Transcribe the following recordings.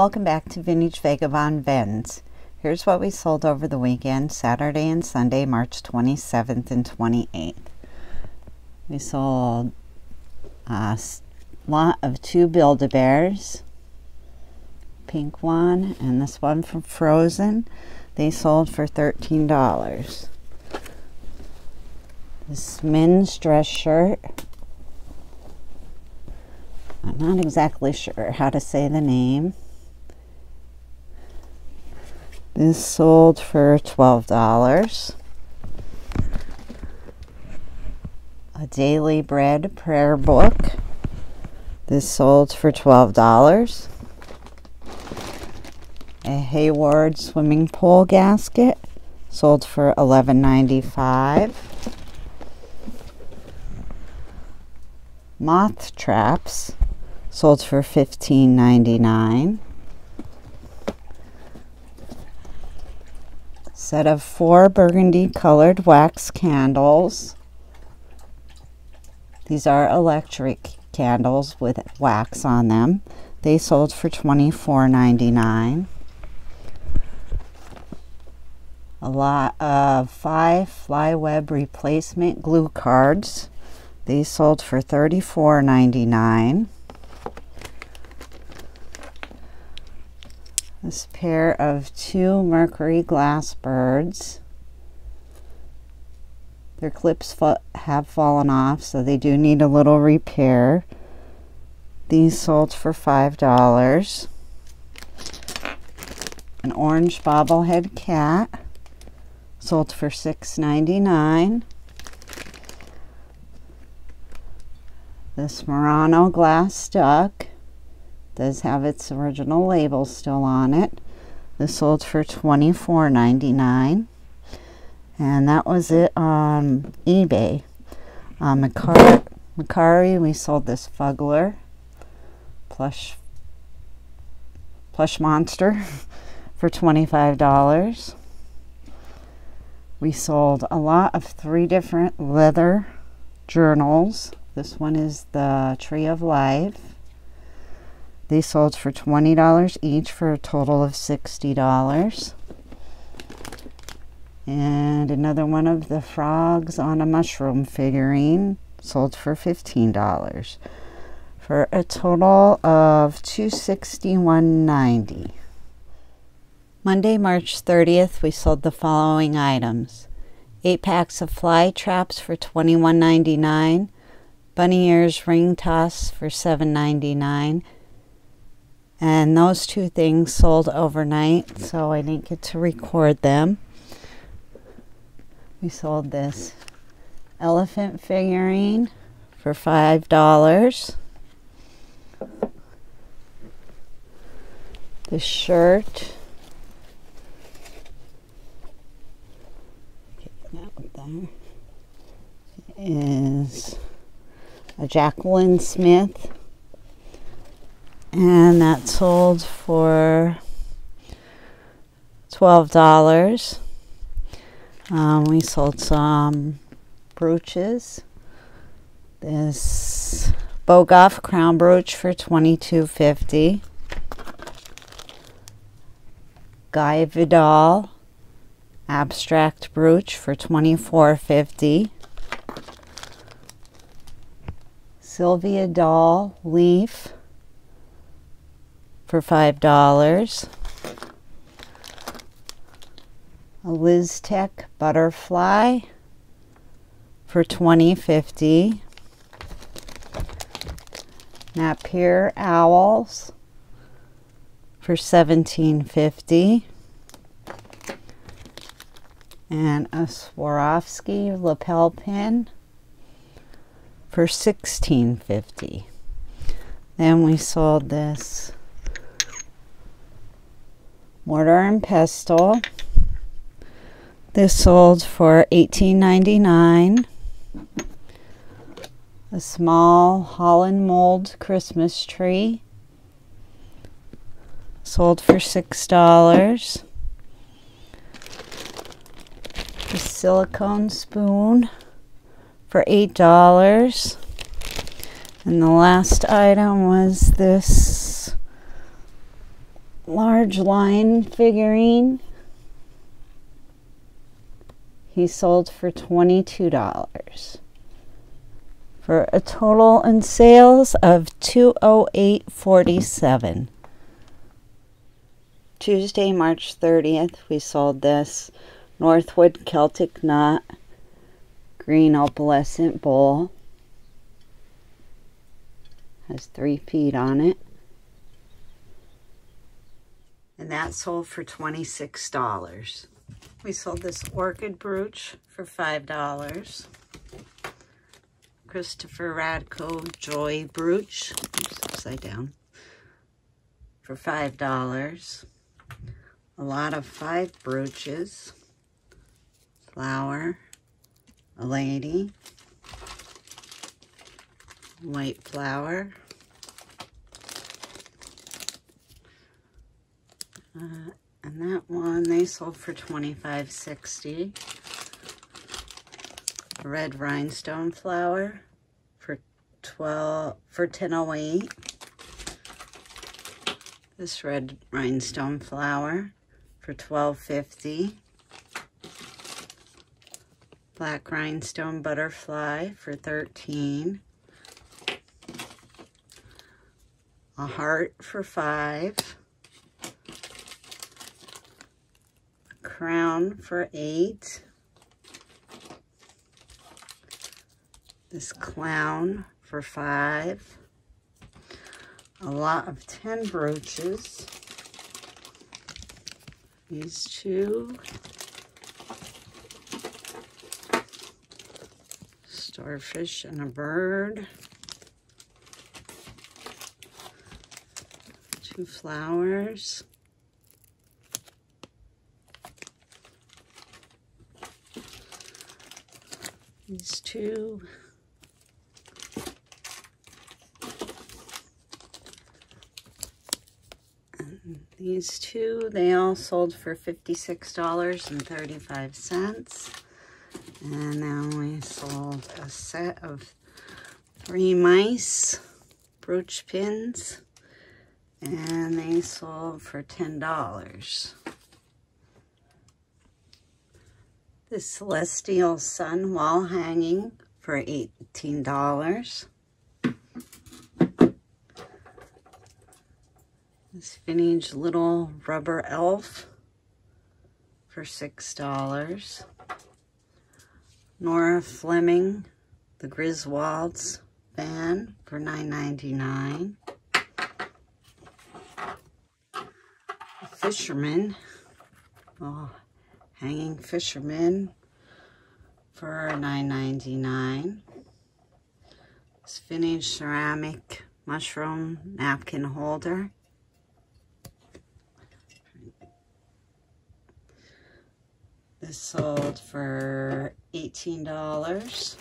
Welcome back to Vintage Vagabond Vends. Here's what we sold over the weekend, Saturday and Sunday, March 27th and 28th. We sold uh, a lot of two Build-A-Bears, pink one and this one from Frozen. They sold for $13. This men's dress shirt. I'm not exactly sure how to say the name. This sold for $12. A Daily Bread prayer book. This sold for $12. A Hayward swimming pool gasket sold for $11.95. Moth traps sold for $15.99. Set of four burgundy colored wax candles. These are electric candles with wax on them. They sold for $24.99. A lot of five flyweb replacement glue cards. These sold for $34.99. This pair of two Mercury glass birds. Their clips have fallen off, so they do need a little repair. These sold for $5. An orange bobblehead cat sold for $6.99. This Murano glass duck does have its original label still on it. This sold for $24.99. And that was it on eBay. Uh, on Mercari, Mercari we sold this Fuggler plush plush monster for $25. We sold a lot of three different leather journals. This one is the Tree of Life. They sold for $20 each for a total of $60. And another one of the frogs on a mushroom figurine sold for $15 for a total of $261.90. Monday, March 30th, we sold the following items. 8 packs of fly traps for $21.99, bunny ears ring toss for $7.99, and those two things sold overnight, so I didn't get to record them. We sold this elephant figurine for $5. The shirt. Is a Jaclyn Smith and that sold for $12. Um, we sold some brooches. This Bogoff crown brooch for $22.50. Guy Vidal abstract brooch for $24.50. Sylvia Doll leaf for $5. A Liztech butterfly for $20.50. Napier owls for $17.50. And a Swarovski lapel pin for $16.50. Then we sold this mortar and pestle. This sold for $18.99. A small Holland mold Christmas tree sold for $6. A silicone spoon for $8. And the last item was this large line figurine. He sold for $22 for a total in sales of 208.47. Tuesday, March 30th, we sold this Northwood Celtic Knot green opalescent bowl. Has three feet on it. And that sold for $26. We sold this orchid brooch for $5. Christopher Radko Joy brooch, oops, upside down, for $5. A lot of five brooches, flower, a lady, white flower, uh, and that one they sold for $25.60 red rhinestone flower for 12 for 1008 this red rhinestone flower for 1250 black rhinestone butterfly for 13 a heart for 5 a crown for 8 this clown for five. A lot of 10 brooches. These two. Starfish and a bird. Two flowers. These two These two, they all sold for $56.35. And then we sold a set of three mice brooch pins. And they sold for $10. The Celestial Sun wall hanging for $18. This vintage little rubber elf for $6. Nora Fleming, the Griswolds fan for $9.99. Fisherman, oh, hanging fisherman for $9.99. This vintage ceramic mushroom napkin holder This sold for $18.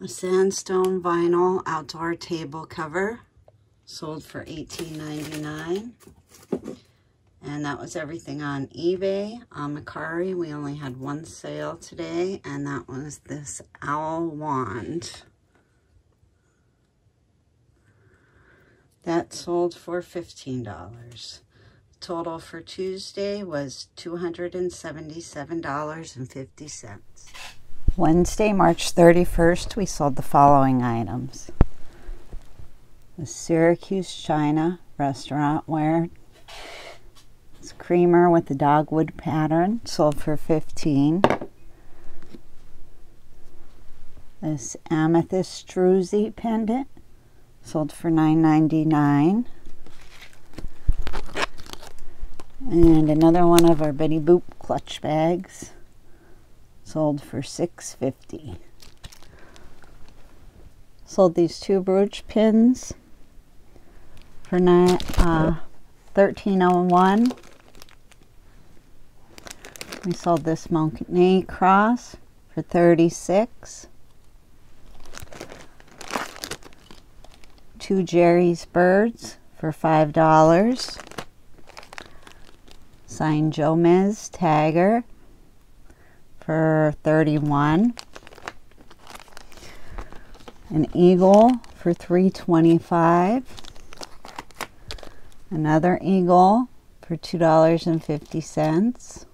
A sandstone vinyl outdoor table cover sold for $18.99. And that was everything on eBay. On Mercari, we only had one sale today, and that was this owl wand. That sold for $15. Total for Tuesday was $277.50. Wednesday, March 31st, we sold the following items. The Syracuse China restaurant ware. It's creamer with the dogwood pattern, sold for 15 This amethyst druzy pendant, sold for $9.99. And another one of our Betty Boop clutch bags. Sold for $6.50. Sold these two brooch pins for nine, uh, 1301 We sold this Monet cross for 36 Two Gerry's birds for $5 Signed Jomez Tagger for 31 An eagle for 325 Another eagle for $2.50.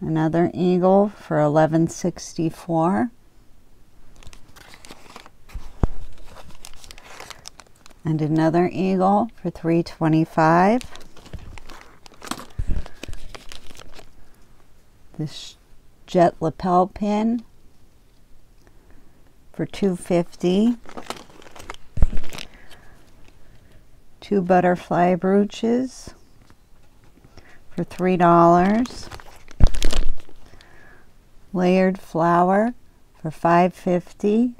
Another eagle for 1164. And another eagle for 325. This jet lapel pin for 250. Two butterfly brooches for $3 layered flower for 550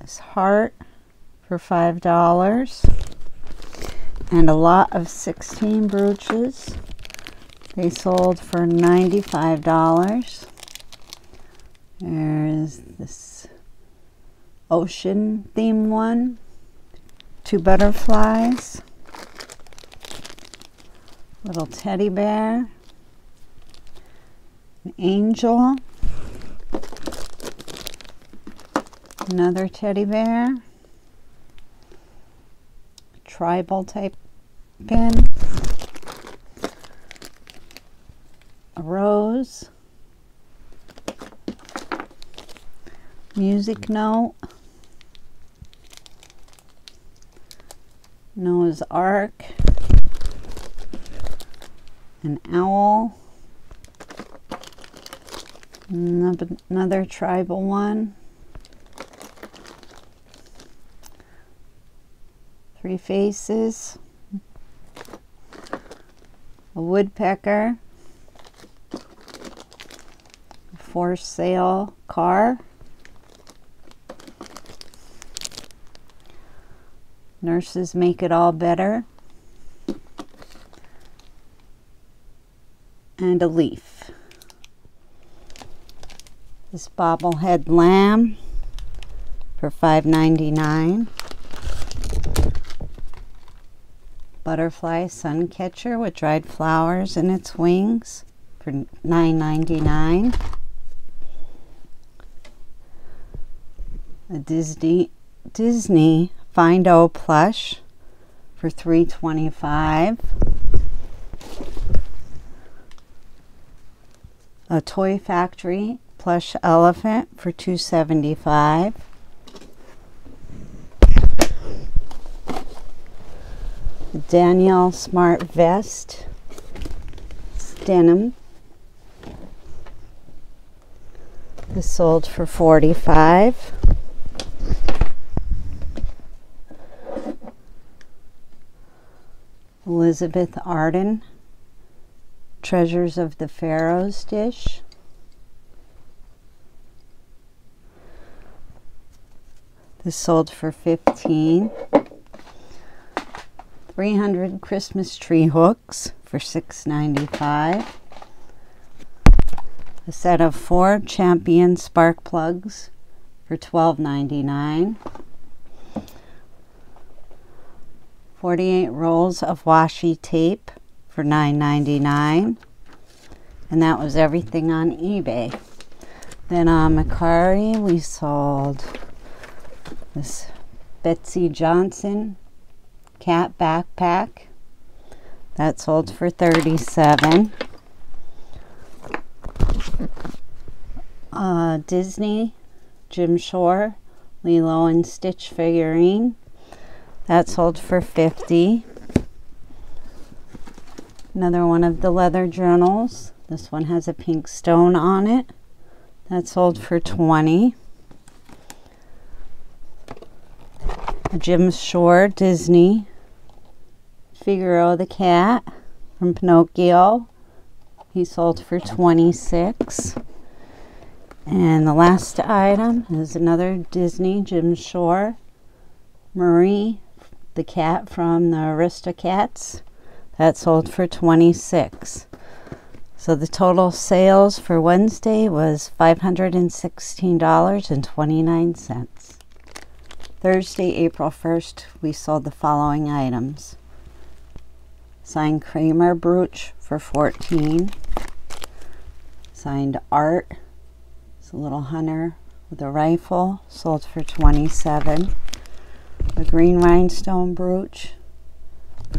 this heart for five dollars. And a lot of 16 brooches. They sold for $95 there's this ocean theme one. Two butterflies little teddy bear, an angel, another teddy bear, tribal type pin, a rose, music note, Noah's Ark, an owl, another tribal one, three faces, a woodpecker, a for sale car, nurses make it all better. And a leaf. This bobblehead lamb for $5.99. Butterfly sun catcher with dried flowers in its wings for $9.99. A Disney Disney Find-O plush for $3.25. a Toy Factory plush elephant for 275 Danielle Smart Vest denim. This sold for 45 Elizabeth Arden Treasures of the Pharaohs dish. This sold for 15. 300 Christmas tree hooks for $6.95. A set of four Champion spark plugs for $12.99. 48 rolls of washi tape for $9.99 and that was everything on eBay. Then on Mercari we sold this Betsey Johnson cat backpack. That sold for 37 uh, Disney Jim Shore Lilo and Stitch figurine. That sold for 50 Another one of the leather journals. This one has a pink stone on it. That sold for 20. A Jim Shore Disney Figaro the cat from Pinocchio. He sold for 26. And the last item is another Disney Jim Shore Marie the cat from the Aristocats that sold for 26 so the total sales for Wednesday was $516.29 Thursday April 1st we sold the following items. Signed Kramer brooch for 14 signed art it's a little hunter with a rifle sold for 27 a green rhinestone brooch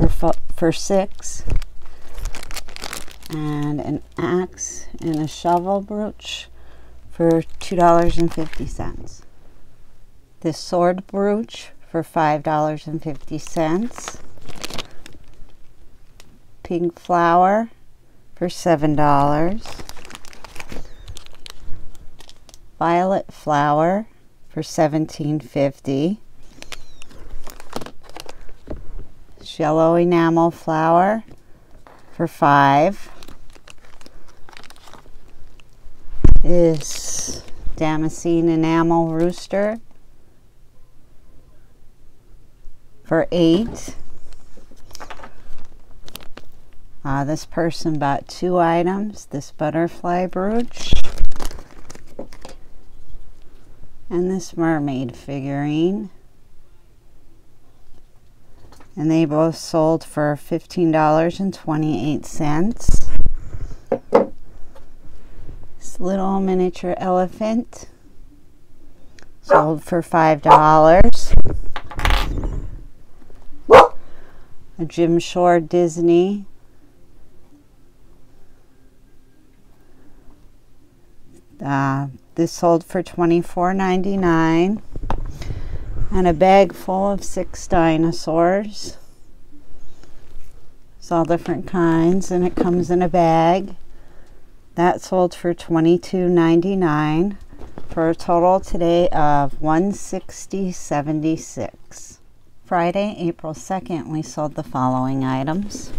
for, for 6 and an axe and a shovel brooch for $2.50 this sword brooch for $5.50 pink flower for $7 violet flower for 17.50. Yellow enamel flower for 5. This Damascene enamel rooster for 8. Uh, this person bought two items, this butterfly brooch and this mermaid figurine. And they both sold for $15.28. This little miniature elephant sold for $5. A Jim Shore Disney uh, this sold for $24.99 and a bag full of six dinosaurs. It's all different kinds and it comes in a bag. That sold for $22.99 for a total today of $160.76. Friday, April 2nd, we sold the following items.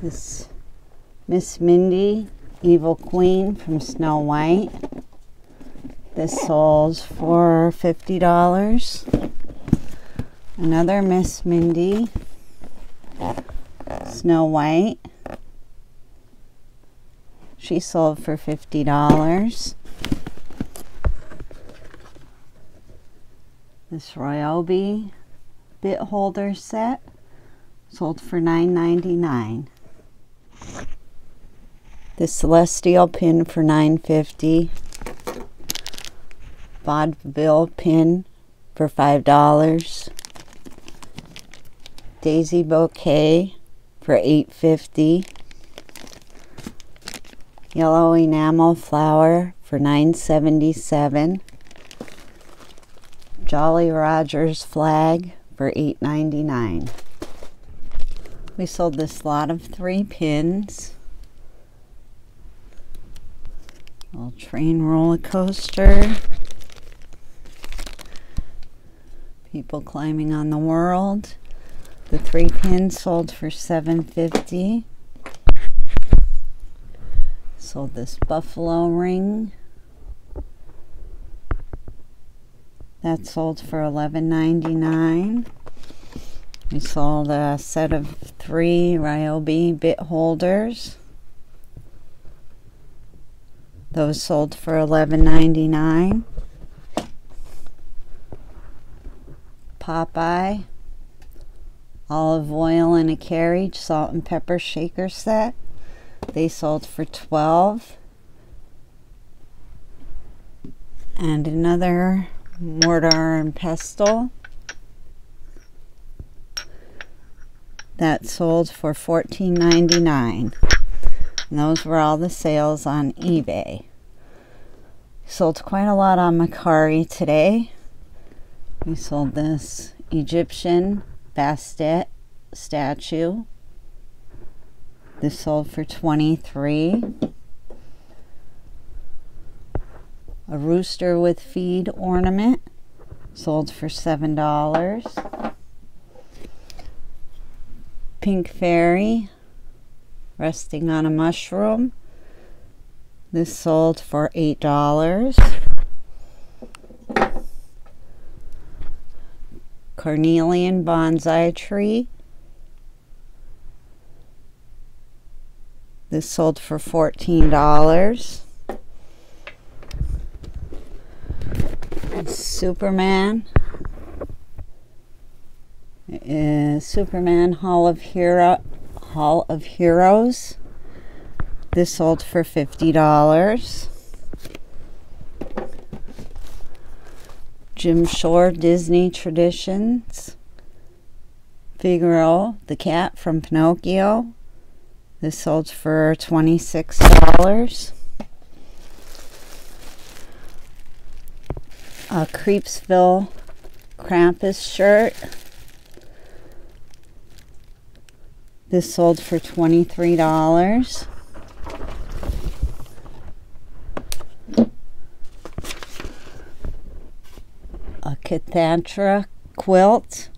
This Miss Mindy Evil Queen from Snow White. This sold for $50. Another Miss Mindy Snow White. She sold for $50. This Ryobi bit holder set sold for $9.99. The Celestial pin for 9.50. Vaudeville pin for $5. Daisy bouquet for 8.50. Yellow enamel flower for 9.77. Jolly Rogers flag for 8.99. We sold this lot of three pins. Little train roller coaster. People climbing on the world. The three pins sold for 750. Sold this buffalo ring. That sold for $11.99. We sold a set of three Ryobi bit holders. Those sold for $11.99. Popeye Olive Oyl in a carriage salt and pepper shaker set. They sold for 12 and another mortar and pestle that sold for $14.99. And those were all the sales on eBay. Sold quite a lot on Mercari today. We sold this Egyptian Bastet statue. This sold for 23 A rooster with feed ornament sold for $7. Pink fairy resting on a mushroom. This sold for $8. Carnelian bonsai tree. This sold for $14. Superman. Uh, Superman Hall of Hero Hall of Heroes. This sold for $50. Jim Shore Disney Traditions. Figaro, the cat from Pinocchio. This sold for $26. A Creepsville Krampus shirt. This sold for $23. A Cathedra quilt.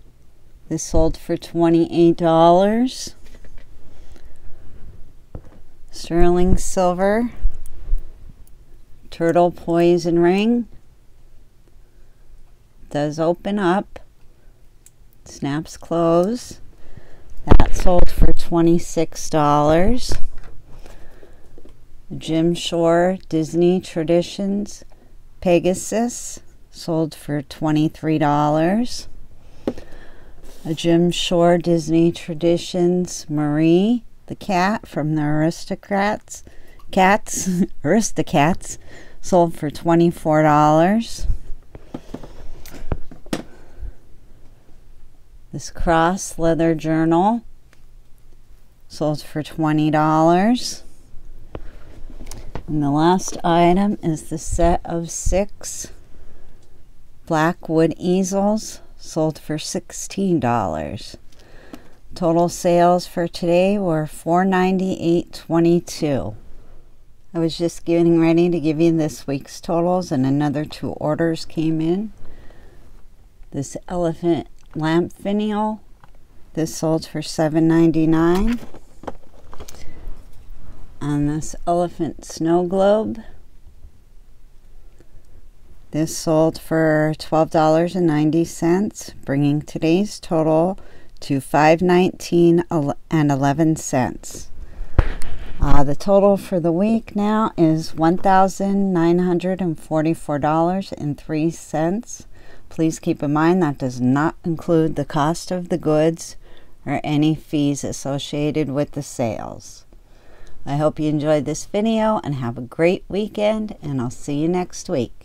This sold for $28. Sterling silver. Turtle poison ring. Does open up. Snaps close. That sold for $26. Jim Shore Disney Traditions Pegasus sold for $23. A Jim Shore Disney Traditions Marie, the cat from the Aristocrats, Cats, Aristocats, sold for $24. This cross leather journal sold for $20. And the last item is the set of six blackwood easels sold for $16. Total sales for today were $498.22. I was just getting ready to give you this week's totals and another two orders came in. This elephant lamp finial, this sold for $7.99. And this elephant snow globe, this sold for $12.90, bringing today's total to $5.19 and 11 cents. Uh, the total for the week now is $1,944.03. Please keep in mind that does not include the cost of the goods or any fees associated with the sales. I hope you enjoyed this video and have a great weekend and I'll see you next week.